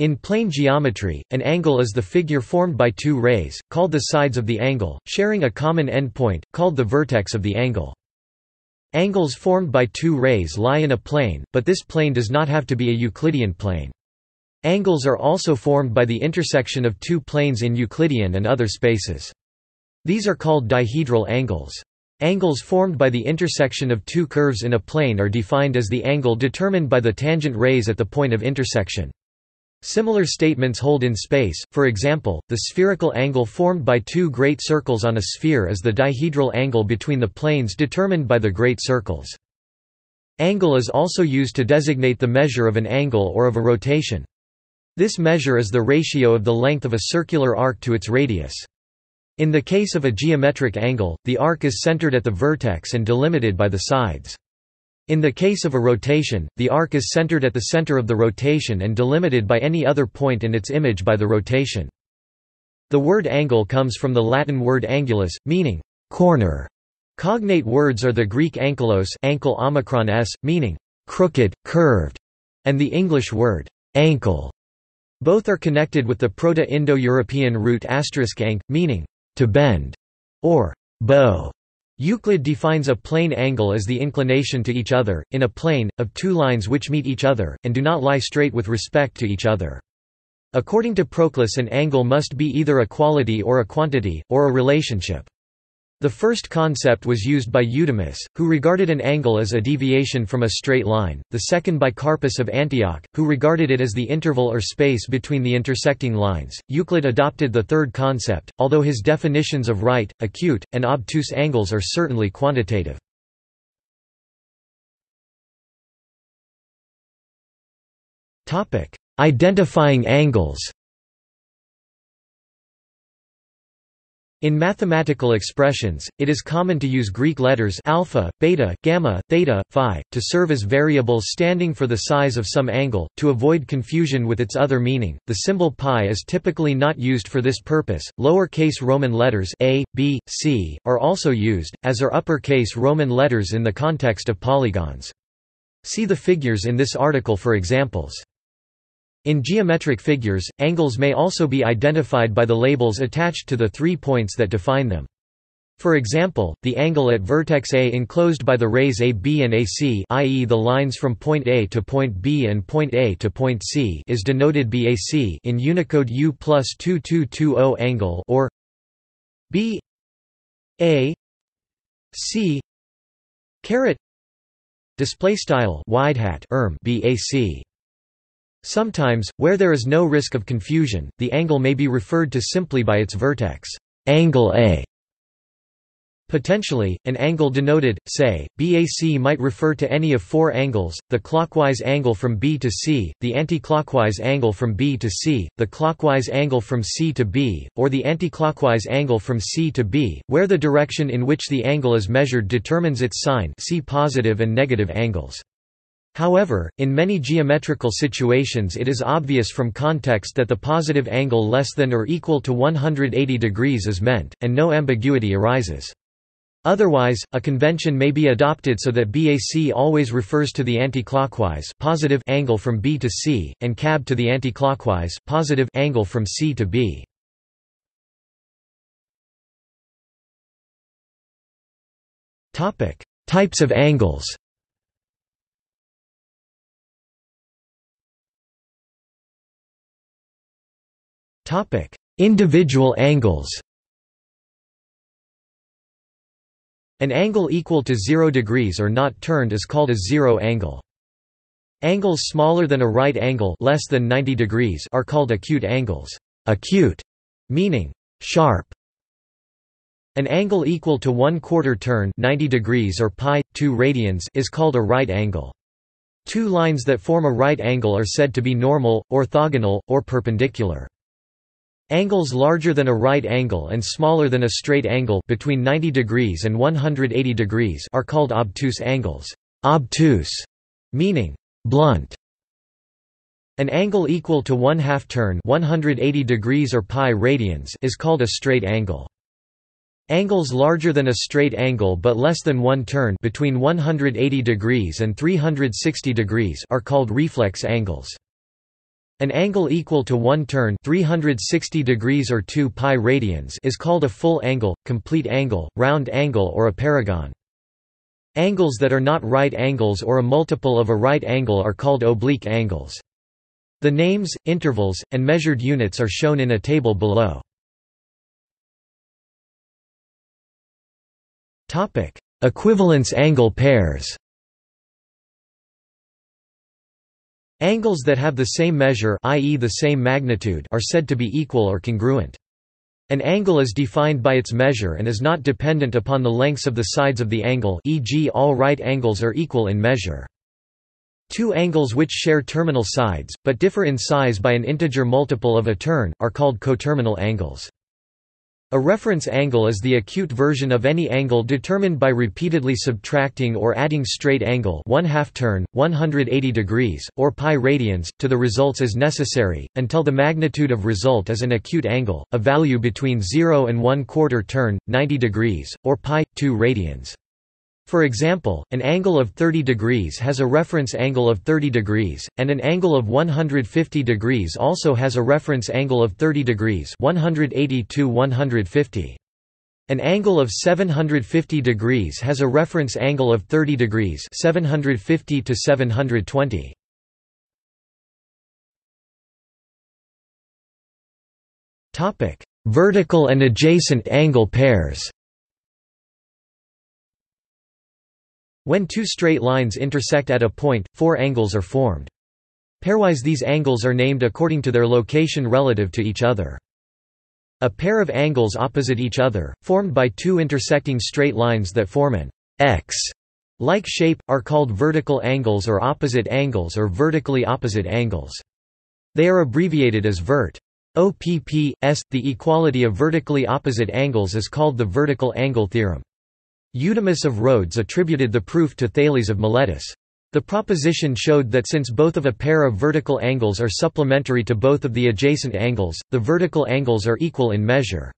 In plane geometry, an angle is the figure formed by two rays, called the sides of the angle, sharing a common endpoint, called the vertex of the angle. Angles formed by two rays lie in a plane, but this plane does not have to be a Euclidean plane. Angles are also formed by the intersection of two planes in Euclidean and other spaces. These are called dihedral angles. Angles formed by the intersection of two curves in a plane are defined as the angle determined by the tangent rays at the point of intersection. Similar statements hold in space, for example, the spherical angle formed by two great circles on a sphere is the dihedral angle between the planes determined by the great circles. Angle is also used to designate the measure of an angle or of a rotation. This measure is the ratio of the length of a circular arc to its radius. In the case of a geometric angle, the arc is centered at the vertex and delimited by the sides. In the case of a rotation, the arc is centered at the center of the rotation and delimited by any other point in its image by the rotation. The word angle comes from the Latin word angulus, meaning corner. Cognate words are the Greek ankylos ankle omicron s, meaning crooked, curved, and the English word ankle. Both are connected with the Proto-Indo-European root asterisk *ank, meaning to bend or bow. Euclid defines a plane angle as the inclination to each other, in a plane, of two lines which meet each other, and do not lie straight with respect to each other. According to Proclus an angle must be either a quality or a quantity, or a relationship. The first concept was used by Eudemus, who regarded an angle as a deviation from a straight line, the second by Carpus of Antioch, who regarded it as the interval or space between the intersecting lines. Euclid adopted the third concept, although his definitions of right, acute, and obtuse angles are certainly quantitative. Identifying angles In mathematical expressions, it is common to use Greek letters alpha, beta, gamma, theta, phi, to serve as variables standing for the size of some angle, to avoid confusion with its other meaning. The symbol pi is typically not used for this purpose. Lower-case Roman letters a, b, c are also used, as are upper-case Roman letters in the context of polygons. See the figures in this article for examples. In geometric figures, angles may also be identified by the labels attached to the three points that define them. For example, the angle at vertex A enclosed by the rays AB and AC i.e. the lines from point A to point B and point A to point C is denoted BAC in Unicode U plus 2220 angle or B A C caret display style wide hat erm BAC Sometimes, where there is no risk of confusion, the angle may be referred to simply by its vertex, angle A. Potentially, an angle denoted, say, BAC might refer to any of four angles, the clockwise angle from B to C, the anticlockwise angle from B to C, the clockwise angle from C to B, or the anticlockwise angle from C to B, where the direction in which the angle is measured determines its sign see positive and negative angles. However, in many geometrical situations it is obvious from context that the positive angle less than or equal to 180 degrees is meant, and no ambiguity arises. Otherwise, a convention may be adopted so that BAC always refers to the anticlockwise positive angle from B to C, and CAB to the anticlockwise positive angle from C to B. Types of angles Topic: Individual angles. An angle equal to 0 degrees or not turned is called a zero angle. Angles smaller than a right angle less than 90 degrees are called acute angles. Acute meaning sharp. An angle equal to 1 quarter turn 90 degrees or pi 2 radians is called a right angle. Two lines that form a right angle are said to be normal, orthogonal, or perpendicular. Angles larger than a right angle and smaller than a straight angle between 90 degrees and 180 degrees are called obtuse angles. Obtuse meaning blunt. An angle equal to one half turn 180 degrees or pi radians is called a straight angle. Angles larger than a straight angle but less than one turn between 180 degrees and 360 degrees are called reflex angles. An angle equal to one turn 360 degrees or 2 pi radians is called a full angle, complete angle, round angle or a paragon. Angles that are not right angles or a multiple of a right angle are called oblique angles. The names, intervals, and measured units are shown in a table below. Equivalence angle pairs Angles that have the same measure i.e. the same magnitude are said to be equal or congruent. An angle is defined by its measure and is not dependent upon the lengths of the sides of the angle e.g. all right angles are equal in measure. Two angles which share terminal sides, but differ in size by an integer multiple of a turn, are called coterminal angles. A reference angle is the acute version of any angle determined by repeatedly subtracting or adding straight angle 1 half turn, 180 degrees, or pi radians, to the results as necessary, until the magnitude of result is an acute angle, a value between 0 and 1 quarter turn, 90 degrees, or pi, 2 radians. For example, an angle of 30 degrees has a reference angle of 30 degrees, and an angle of 150 degrees also has a reference angle of 30 degrees 180 to 150. An angle of 750 degrees has a reference angle of 30 degrees 750 to 720. Topic: Vertical and adjacent angle pairs. When two straight lines intersect at a point, four angles are formed. Pairwise these angles are named according to their location relative to each other. A pair of angles opposite each other, formed by two intersecting straight lines that form an X-like shape, are called vertical angles or opposite angles or vertically opposite angles. They are abbreviated as vert. OPP, S. The equality of vertically opposite angles is called the vertical angle theorem. Eudemus of Rhodes attributed the proof to Thales of Miletus. The proposition showed that since both of a pair of vertical angles are supplementary to both of the adjacent angles, the vertical angles are equal in measure.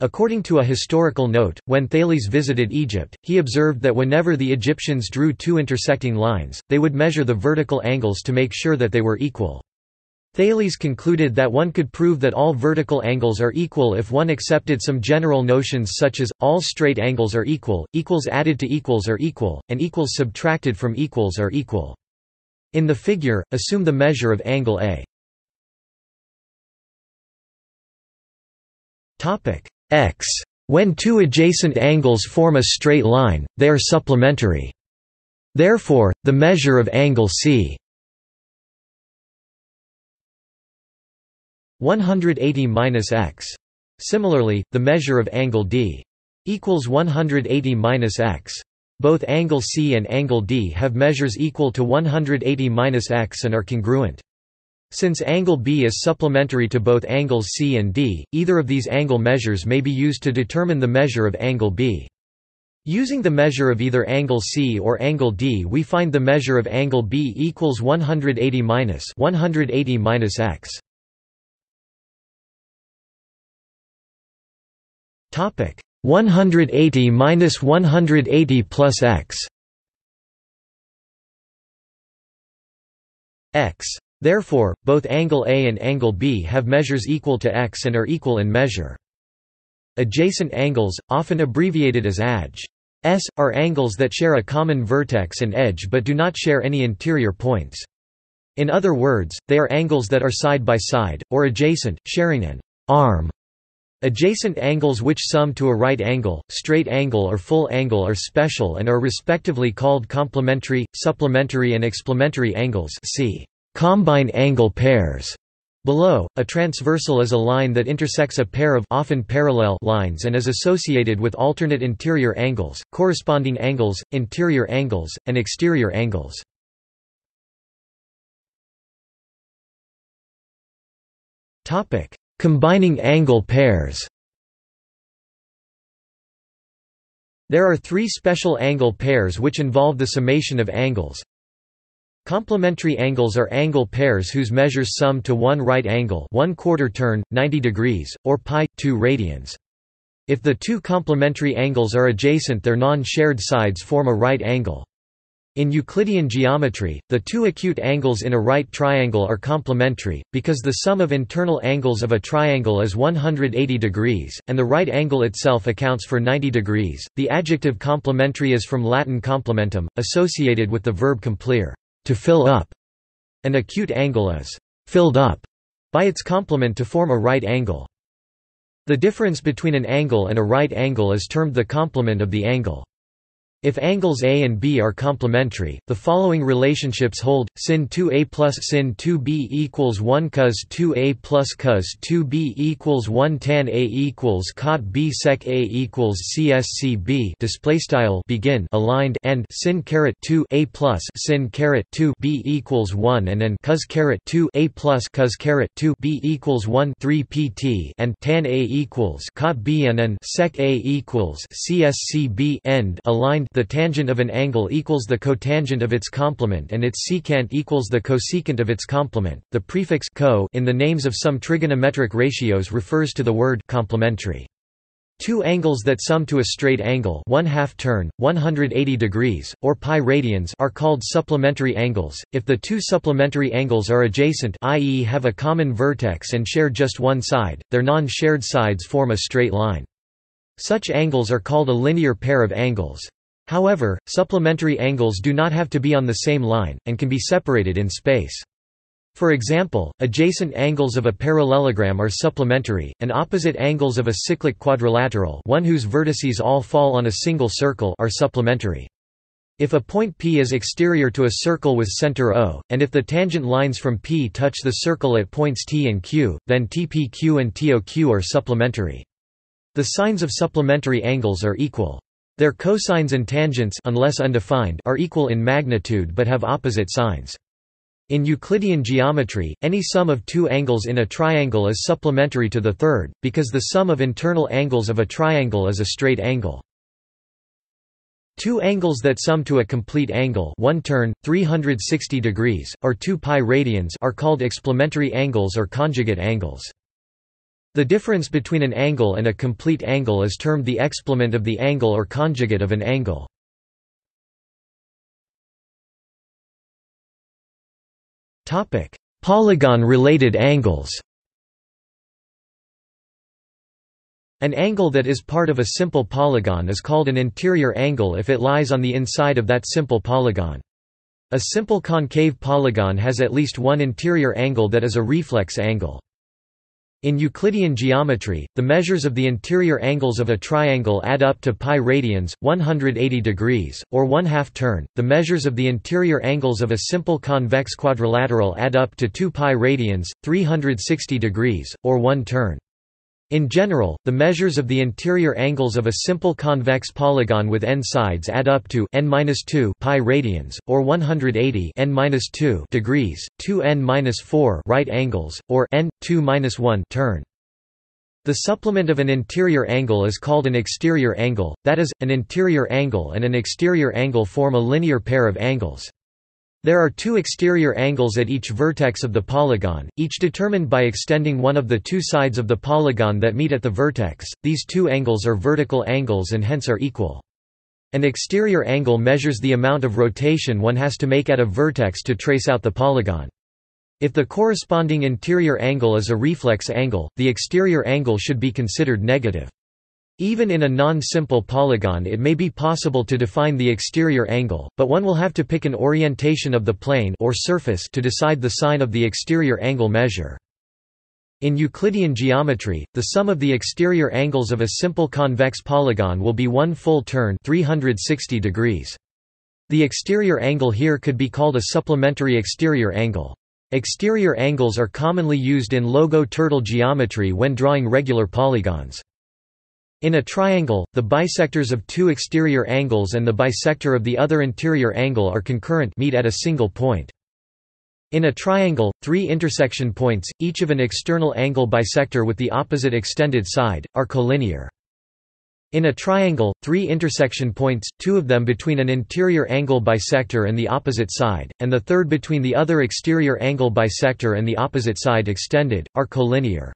According to a historical note, when Thales visited Egypt, he observed that whenever the Egyptians drew two intersecting lines, they would measure the vertical angles to make sure that they were equal. Thales concluded that one could prove that all vertical angles are equal if one accepted some general notions such as, all straight angles are equal, equals added to equals are equal, and equals subtracted from equals are equal. In the figure, assume the measure of angle A. X. When two adjacent angles form a straight line, they are supplementary. Therefore, the measure of angle C 180 minus x. Similarly, the measure of angle d equals 180 minus x. Both angle C and angle D have measures equal to 180 minus x and are congruent. Since angle B is supplementary to both angles C and D, either of these angle measures may be used to determine the measure of angle B. Using the measure of either angle C or angle D we find the measure of angle B equals 180 minus 180 minus x. Topic 180 minus 180 plus x x. Therefore, both angle A and angle B have measures equal to x and are equal in measure. Adjacent angles, often abbreviated as ADJ. S, are angles that share a common vertex and edge but do not share any interior points. In other words, they are angles that are side by side, or adjacent, sharing an arm Adjacent angles which sum to a right angle, straight angle or full angle are special and are respectively called complementary, supplementary and explementary angles see combine angle pairs. Below, a transversal is a line that intersects a pair of often parallel lines and is associated with alternate interior angles, corresponding angles, interior angles, and exterior angles. Topic: Combining angle pairs There are three special angle pairs which involve the summation of angles. Complementary angles are angle pairs whose measures sum to one right angle 1 quarter turn, 90 degrees, or pi, 2 radians. If the two complementary angles are adjacent their non-shared sides form a right angle. In Euclidean geometry, the two acute angles in a right triangle are complementary, because the sum of internal angles of a triangle is 180 degrees, and the right angle itself accounts for 90 degrees. The adjective complementary is from Latin complementum, associated with the verb complere, to fill up. An acute angle is filled up by its complement to form a right angle. The difference between an angle and a right angle is termed the complement of the angle. If angles A and B are complementary, the following relationships hold: sin 2a plus sin 2b equals 1 cos 2a plus cos 2b equals 1 tan a equals cot b sec a equals cscb. Display style begin aligned and sin caret 2 a plus sin caret 2 b equals 1 and and cos caret 2 a plus cos caret 2 b equals 1 3 pt and tan a equals cot b and and sec a equals cscb end aligned the tangent of an angle equals the cotangent of its complement and its secant equals the cosecant of its complement. The prefix co in the names of some trigonometric ratios refers to the word complementary. Two angles that sum to a straight angle 1 half turn, 180 degrees, or pi radians are called supplementary angles, if the two supplementary angles are adjacent i.e. have a common vertex and share just one side, their non-shared sides form a straight line. Such angles are called a linear pair of angles. However, supplementary angles do not have to be on the same line, and can be separated in space. For example, adjacent angles of a parallelogram are supplementary, and opposite angles of a cyclic quadrilateral one whose vertices all fall on a single circle are supplementary. If a point P is exterior to a circle with center O, and if the tangent lines from P touch the circle at points T and Q, then TPQ and TOQ are supplementary. The signs of supplementary angles are equal. Their cosines and tangents unless undefined are equal in magnitude but have opposite signs. In Euclidean geometry, any sum of two angles in a triangle is supplementary to the third, because the sum of internal angles of a triangle is a straight angle. Two angles that sum to a complete angle one turn, 360 degrees, or 2 pi radians are called explementary angles or conjugate angles. The difference between an angle and a complete angle is termed the explement of the angle or conjugate of an angle. Polygon-related angles An angle that is part of a simple polygon is called an interior angle if it lies on the inside of that simple polygon. A simple concave polygon has at least one interior angle that is a reflex angle. In Euclidean geometry, the measures of the interior angles of a triangle add up to pi radians, 180 degrees, or 1 half turn. The measures of the interior angles of a simple convex quadrilateral add up to 2 pi radians, 360 degrees, or 1 turn. In general, the measures of the interior angles of a simple convex polygon with n sides add up to n-2 pi radians, or 180 n-2 degrees, 2 n-4 right angles, or n 2-1 turn. The supplement of an interior angle is called an exterior angle, that is, an interior angle and an exterior angle form a linear pair of angles. There are two exterior angles at each vertex of the polygon, each determined by extending one of the two sides of the polygon that meet at the vertex. These two angles are vertical angles and hence are equal. An exterior angle measures the amount of rotation one has to make at a vertex to trace out the polygon. If the corresponding interior angle is a reflex angle, the exterior angle should be considered negative. Even in a non-simple polygon it may be possible to define the exterior angle, but one will have to pick an orientation of the plane or surface to decide the sign of the exterior angle measure. In Euclidean geometry, the sum of the exterior angles of a simple convex polygon will be one full turn 360 degrees. The exterior angle here could be called a supplementary exterior angle. Exterior angles are commonly used in logo turtle geometry when drawing regular polygons. In a triangle, the bisectors of two exterior angles and the bisector of the other interior angle are concurrent meet at a single point. In a triangle, three intersection points, each of an external angle bisector with the opposite extended side, are collinear. In a triangle, three intersection points, two of them between an interior angle bisector and the opposite side, and the third between the other exterior angle bisector and the opposite side extended, are collinear.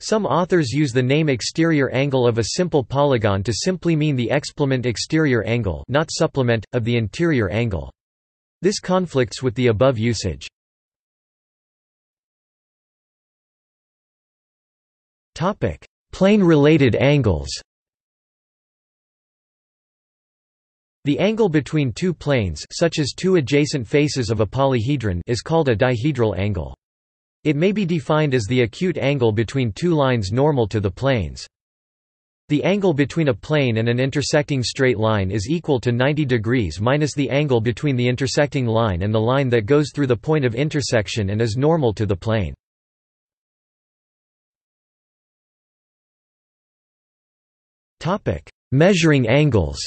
Some authors use the name exterior angle of a simple polygon to simply mean the explement exterior angle not supplement, of the interior angle. This conflicts with the above usage. Plane-related angles The angle between two planes such as two adjacent faces of a polyhedron is called a dihedral angle. It may be defined as the acute angle between two lines normal to the planes. The angle between a plane and an intersecting straight line is equal to 90 degrees minus the angle between the intersecting line and the line that goes through the point of intersection and is normal to the plane. Measuring angles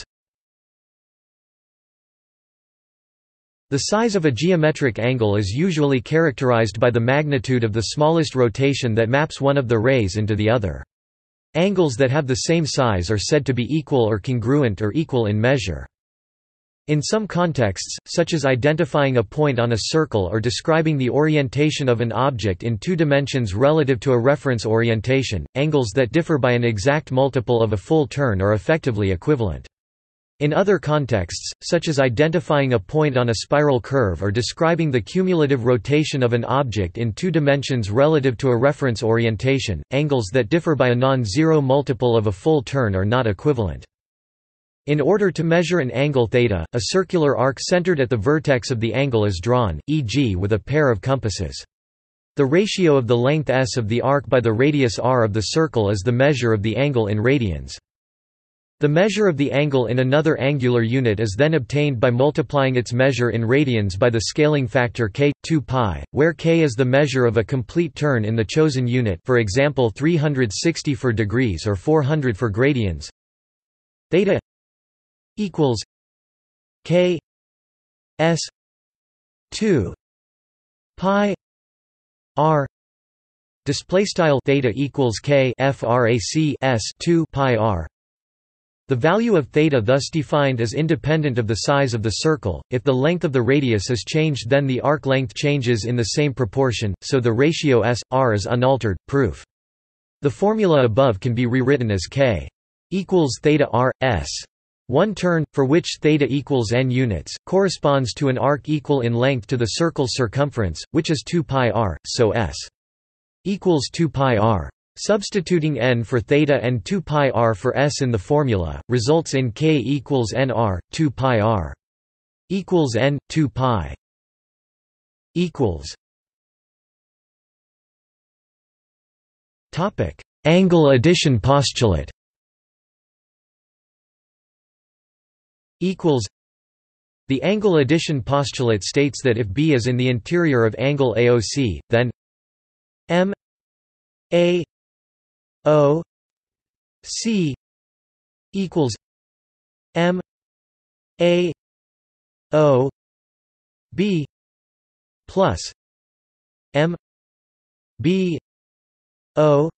The size of a geometric angle is usually characterized by the magnitude of the smallest rotation that maps one of the rays into the other. Angles that have the same size are said to be equal or congruent or equal in measure. In some contexts, such as identifying a point on a circle or describing the orientation of an object in two dimensions relative to a reference orientation, angles that differ by an exact multiple of a full turn are effectively equivalent. In other contexts, such as identifying a point on a spiral curve or describing the cumulative rotation of an object in two dimensions relative to a reference orientation, angles that differ by a non-zero multiple of a full turn are not equivalent. In order to measure an angle θ, a circular arc centered at the vertex of the angle is drawn, e.g. with a pair of compasses. The ratio of the length s of the arc by the radius r of the circle is the measure of the angle in radians. The measure of the angle in another angular unit is then obtained by multiplying its measure in radians by the scaling factor k, 2 pi, where k is the measure of a complete turn in the chosen unit for example 360 for degrees or 400 for gradians. Theta equals k s 2 pi r display style theta equals k frac s 2 pi r the value of theta thus defined is independent of the size of the circle. If the length of the radius is changed then the arc length changes in the same proportion, so the ratio s r is unaltered. Proof. The formula above can be rewritten as k equals theta r s. One turn, for which theta equals n units, corresponds to an arc equal in length to the circle's circumference, which is 2 pi r, so s equals 2 pi r. Substituting n for theta and 2 pi r for s in the formula, results in k equals nr, 2 pi r equals n, 2 pi equals Topic: Angle addition postulate. Equals. The angle addition postulate states that if B is in the interior of angle AOC, then M A O C equals M A O B plus M B O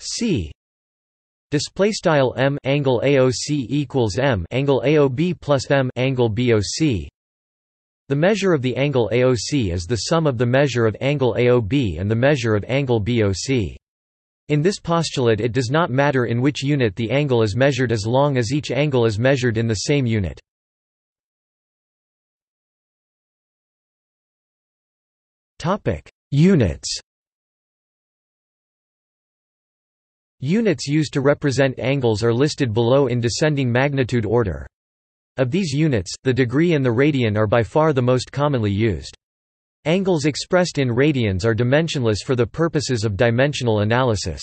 C Display style m angle AOC equals m angle AOB plus m angle BOC. The measure of the angle AOC is the sum of the measure of angle AOB and the measure of angle BOC. In this postulate it does not matter in which unit the angle is measured as long as each angle is measured in the same unit. Units Units used to represent angles are listed below in descending magnitude order. Of these units, the degree and the radian are by far the most commonly used. Angles expressed in radians are dimensionless for the purposes of dimensional analysis.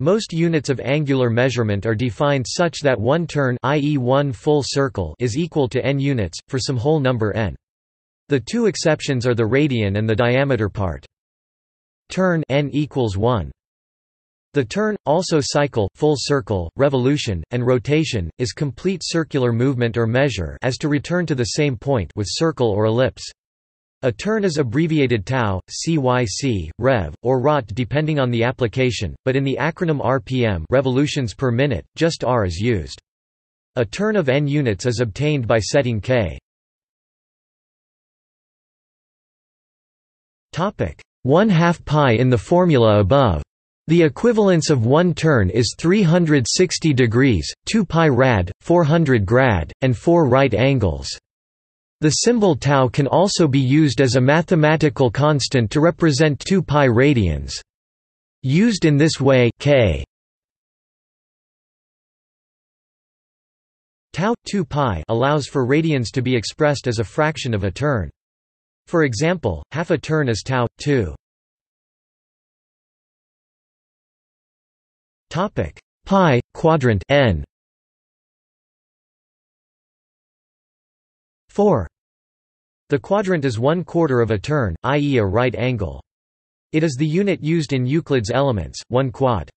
Most units of angular measurement are defined such that one turn i.e. one full circle is equal to n units, for some whole number n. The two exceptions are the radian and the diameter part. Turn n equals 1. The turn, also cycle, full circle, revolution, and rotation, is complete circular movement or measure as to return to the same point with circle or ellipse. A turn is abbreviated tau, cyc, rev, or rot depending on the application, but in the acronym RPM revolutions per minute, just r is used. A turn of n units is obtained by setting k. Topic 1 half pi in the formula above. The equivalence of one turn is 360 degrees, 2 pi rad, 400 grad, and 4 right angles. The symbol tau can also be used as a mathematical constant to represent 2 pi radians. Used in this way k tau 2 pi allows for radians to be expressed as a fraction of a turn. For example, half a turn is tau 2. Topic pi quadrant n 4 The quadrant is one quarter of a turn, i.e. a right angle. It is the unit used in Euclid's Elements, 1 quad.